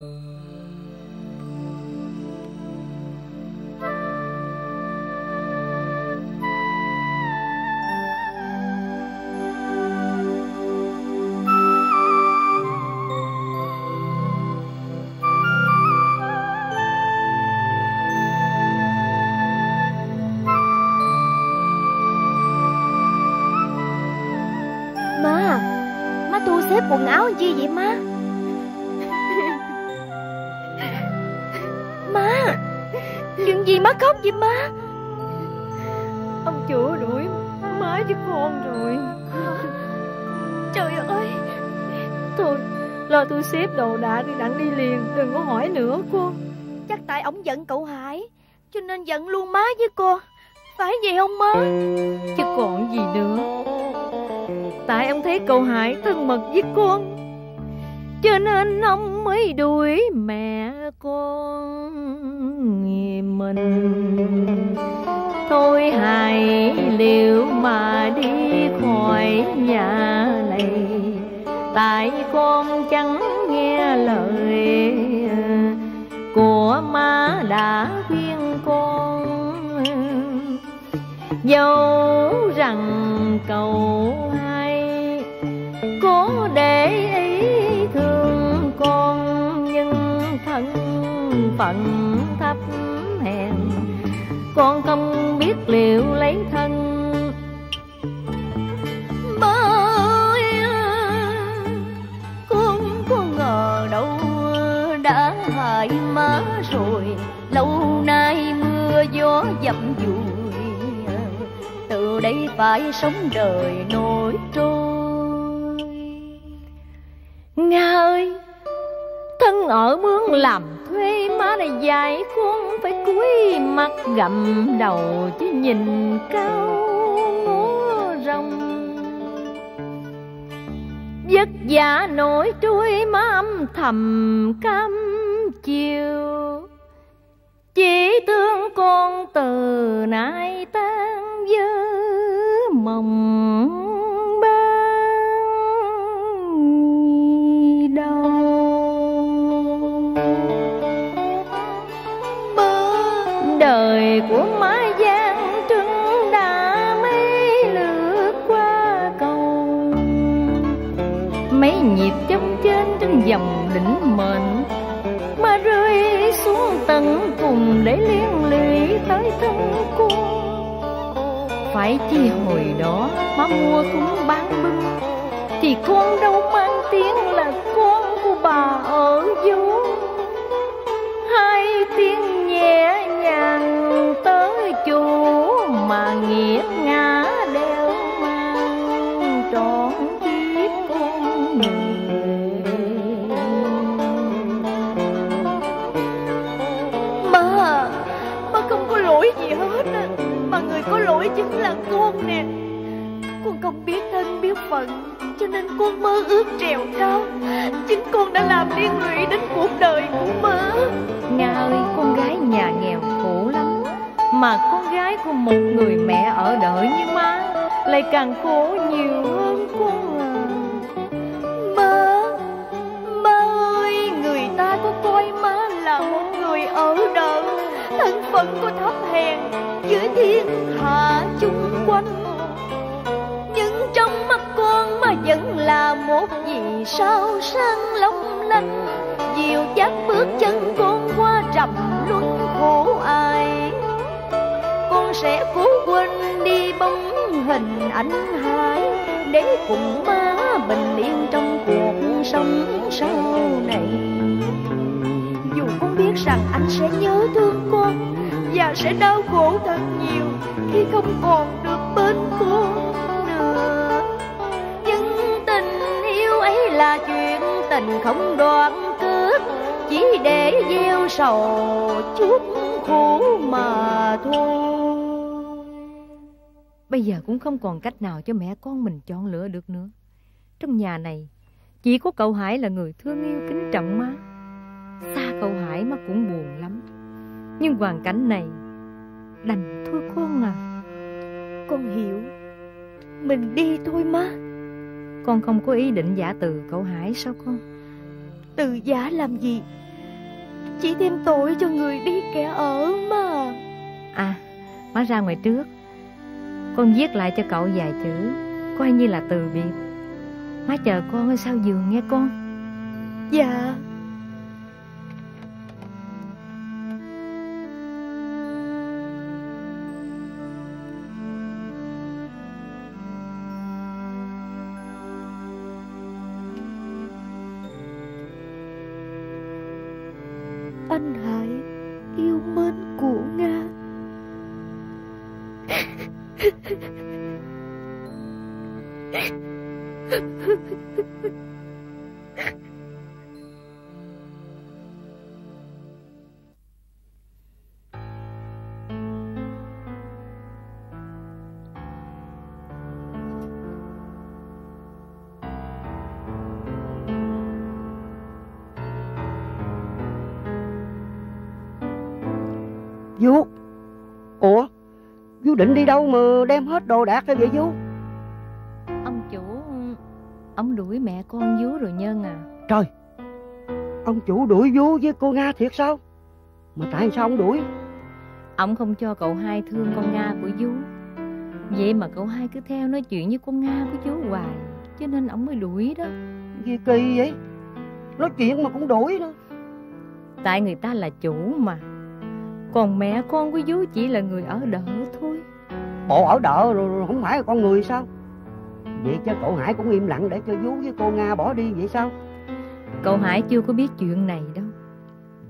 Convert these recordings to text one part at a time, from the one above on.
ma Má tôi xếp quần áo gì vậy má? Gì má khóc vậy má. Ông chủ đuổi má với con rồi. Trời ơi Thôi Lo tôi xếp đồ đạc đi đặng đi liền, Đừng có hỏi nữa cô Chắc tại ổng giận cậu Hải, Cho nên giận luôn má với cô Phải vậy không má? Chứ còn gì nữa. Tại ông thấy cậu Hải thân mật với con, Cho nên ông mới đuổi mẹ con mình Thôi hãy liệu mà đi khỏi nhà này. Tại con chẳng nghe lời, của má đã khuyên con. Dẫu rằng cầu hay cố để ý thương con, Nhưng thân phận thấp hèn, Con không biết liệu lấy thân. Má Con có ngờ đâu đã hại má rồi, Lâu nay mưa gió dậm dùi, Từ đây phải sống đời nổi trôi. Nga ơi Thân ở mướn làm này dài khuôn phải cúi mặt gầm đầu chứ nhìn cao ngó rồng Vất vả nổi trôi má âm thầm cam chiều. Chỉ tương con từ nay tan vỡ mộng. Mấy qua cầu. Mấy nhịp trong trên trên dòng đỉnh mệnh, Mà rơi xuống tận cùng để liên lụy tới thân cung Phải chi hồi đó má mua cũng bán bưng, Thì con đâu mang tiếng là con của bà ở vô mơ ước trèo cao Chính con đã làm liên lụy đến cuộc đời của má Nga ơi con gái nhà nghèo khổ lắm Mà con gái của một người mẹ ở đợi như má Lại càng khổ nhiều hơn con à. Má Má ơi Người ta có coi má là một người ở đợi Thân phận có thấp hèn Dưới thiên hạ chung quanh sao sang long lanh Dìu dắt bước chân con qua trầm luân khổ ai. Con sẽ cố quên đi bóng hình anh hai Để cùng má bình yên trong cuộc sống sau này. Dù con biết rằng anh sẽ nhớ thương con, Và sẽ đau khổ thật nhiều Khi không còn được bên con. Chuyện tình không đoạn kết Chỉ để gieo sầu chuốc khổ mà thôi. Bây giờ cũng không còn cách nào cho mẹ con mình chọn lựa được nữa. Trong nhà này Chỉ có cậu Hải là người thương yêu kính trọng má. Xa cậu Hải má cũng buồn lắm. Nhưng hoàn cảnh này Đành thôi con à. Con hiểu. Mình đi thôi má Con không có ý định giả từ cậu Hải sao con? Từ giả làm gì? Chỉ thêm tội cho người đi kẻ ở mà. À Má ra ngoài trước. Con viết lại cho cậu vài chữ Coi như là từ biệt. Má chờ con ở sau giường nghe con. Dạ Vú Ủa Vú định đi đâu mà đem hết đồ đạc ra vậy vú? Ông chủ Ông đuổi mẹ con vú rồi nhân à. Trời Ông chủ đuổi vú với cô Nga thiệt sao? Mà tại sao ông đuổi? Ông không cho cậu hai thương con Nga của vú. Vậy mà cậu hai cứ theo nói chuyện với con Nga của chú hoài Cho nên ông mới đuổi đó. Gì kỳ vậy. Nói chuyện mà cũng đuổi nữa. Tại người ta là chủ mà. Còn mẹ con của vú chỉ là người ở đỡ thôi Bộ ở đợ rồi, không phải là con người sao? Vậy chứ cậu Hải cũng im lặng để cho vú với cô Nga bỏ đi vậy sao? Cậu Hải chưa có biết chuyện này đâu.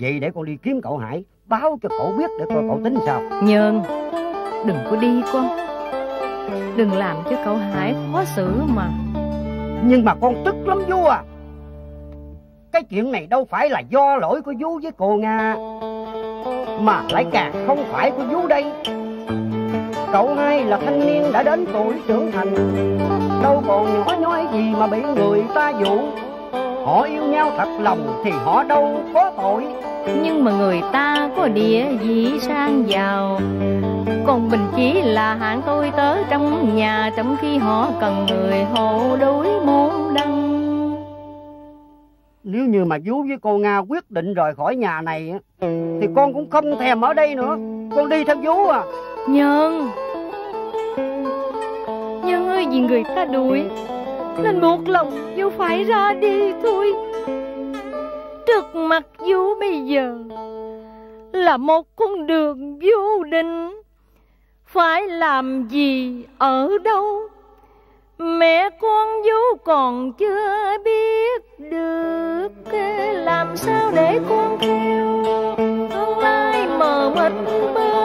Vậy để con đi kiếm cậu Hải Báo cho cậu biết để coi cậu tính sao. Nhơn Đừng có đi con. Đừng làm cho cậu Hải khó xử mà. Nhưng mà con tức lắm vú à. Cái chuyện này đâu phải là do lỗi của vú với cô Nga Mà lại càng không phải của vú đây Cậu hai là thanh niên đã đến tuổi trưởng thành. Đâu còn nhỏ nhoi gì mà bị người ta dụ. Họ yêu nhau thật lòng thì họ đâu có tội. Nhưng mà người ta có địa vị sang giàu. Còn mình chỉ là hạng tôi tớ trong nhà Trong khi họ cần người hộ đối môn đăng. Nếu như mà vú với cô Nga quyết định rời khỏi nhà này Thì con cũng không thèm ở đây nữa. Con đi theo vú à Nhân. Nhân ơi, vì người ta đuổi, Nên một lòng vô phải ra đi thôi. Trước mặt vô bây giờ Là một con đường vô định. Phải làm gì ở đâu? Mẹ con vô còn chưa biết được Làm sao để con theo Tương lai mờ mịt mơ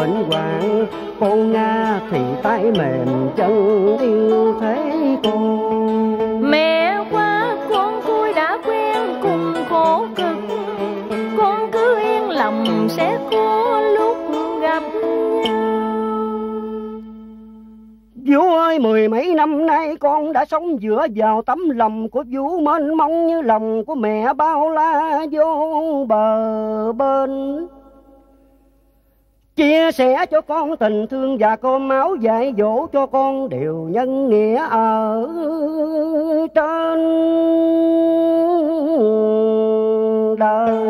bệnh hoạn Con Nga thì tay mềm chân yêu thế con Mẹ qua con tôi đã quen cùng khổ cực. Con cứ yên lòng sẽ có lúc gặp Vú ơi mười mấy năm nay con đã sống dựa vào tấm lòng của vú mênh mông như lòng của mẹ bao la vô bờ bên Chia sẻ cho con tình thương và cơm máu dạy dỗ cho con điều nhân nghĩa ở trên đời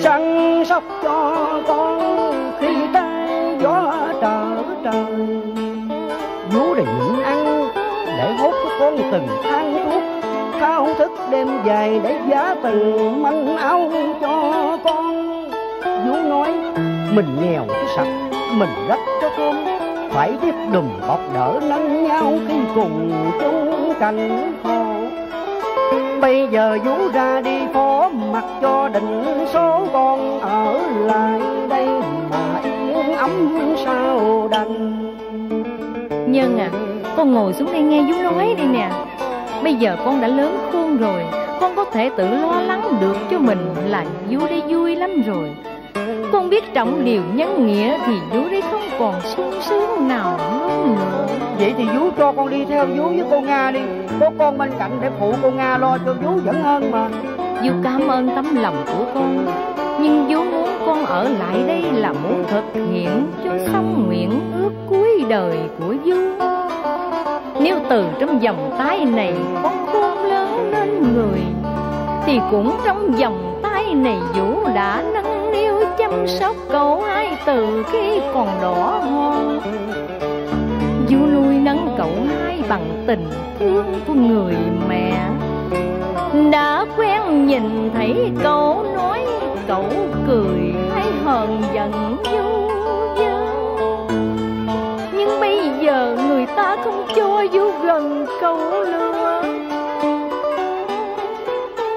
săn sóc cho con khi tay gió trở trời vú để nhịn ăn để hốt cho con từng tháng thuốc đêm dài để giá từng manh áo cho con. Vú nói, mình nghèo chứ sạch, mình rất cho con. Phải biết đùm bọc đỡ lẫn nhau khi cùng chung cảnh khổ Bây giờ vú ra đi phó mặc cho định số con ở lại đây mà yên ấm sao đành. Nhân à Con ngồi xuống đây nghe vú nói đi nè. Bây giờ con đã lớn khôn rồi Con có thể tự lo lắng được cho mình Là vú đây vui lắm rồi. Con biết trọng điều nhân nghĩa Thì vú đây không còn sung sướng nào nữa nữa. Vậy thì vú cho con đi theo vú với cô Nga đi. Có con bên cạnh để phụ cô Nga lo cho vú vẫn hơn mà. Vú cảm ơn tấm lòng của con Nhưng vú muốn con ở lại đây là muốn thực hiện cho xong nguyện ước cuối đời của vú nếu từ trong vòng tay này con khôn lớn nên người, Thì cũng trong vòng tay này Vũ đã nâng niu chăm sóc cậu hai từ khi còn đỏ hon Vũ nuôi nấng cậu hai bằng tình thương của người mẹ. Đã quen nhìn thấy cậu nói, cậu cười hay hờn giận vui cho du gần cậu nữa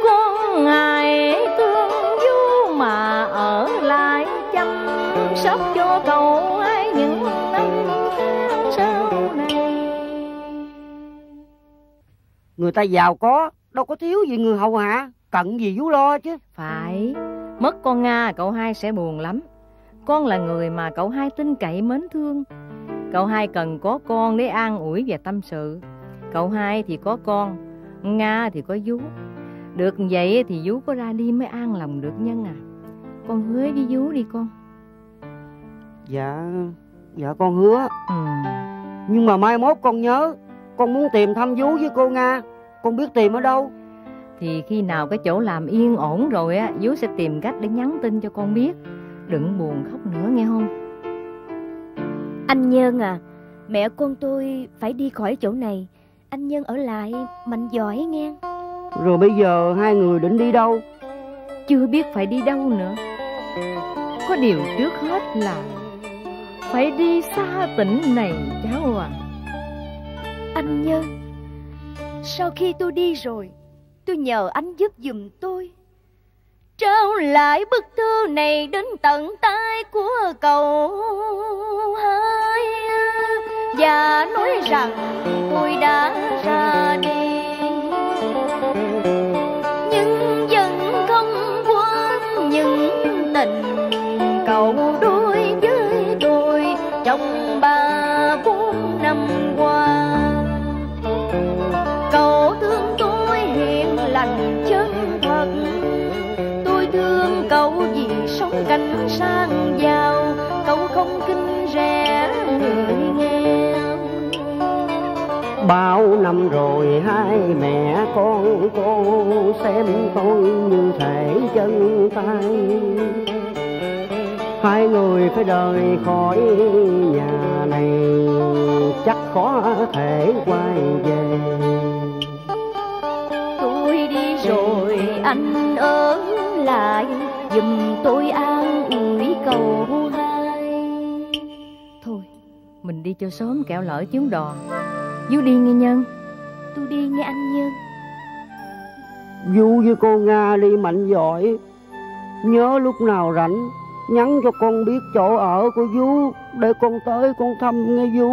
con ngài thương du mà ở lại chăm sóc cho cậu ai những năm sau này Người ta giàu có Đâu có thiếu gì người hầu hạ Cận gì vú lo chứ Phải, mất con Nga cậu hai sẽ buồn lắm. Con là người mà cậu hai tin cậy mến thương. Cậu hai cần có con để an ủi và tâm sự. Cậu hai thì có con, Nga thì có vú. Được vậy thì vú có ra đi mới an lòng được nhân à. Con hứa với vú đi con. Dạ Dạ con hứa Ừ. Nhưng mà mai mốt con nhớ Con muốn tìm thăm vú với cô Nga Con biết tìm ở đâu Thì khi nào cái chỗ làm yên ổn rồi á, vú sẽ tìm cách để nhắn tin cho con biết. Đừng buồn khóc nữa nghe không? Anh Nhân à Mẹ con tôi phải đi khỏi chỗ này. Anh Nhân ở lại mạnh giỏi nghe. Rồi bây giờ hai người định đi đâu? Chưa biết phải đi đâu nữa. Có điều trước hết là phải đi xa tỉnh này cháu à. Anh Nhân Sau khi tôi đi rồi Tôi nhờ anh giúp giùm tôi Trao lại bức thư này đến tận tay của cậu hai. Và nói rằng, tôi đã ra đi. Nhưng vẫn không quên những tình cậu đối với tôi Trong ba bốn năm qua. Bao năm rồi hai mẹ con cô xem tôi như thể chân tay. Hai người phải rời khỏi nhà này chắc khó thể quay về. Tôi đi rồi anh ở lại Dùm tôi an ủi cầu hai thôi mình đi cho sớm kẻo lỡ chuyến đò vú đi nghe nhân. Tôi đi nghe anh Nhân. Du với cô Nga đi mạnh giỏi. Nhớ lúc nào rảnh, Nhắn cho con biết chỗ ở của Du Để con tới con thăm nghe Du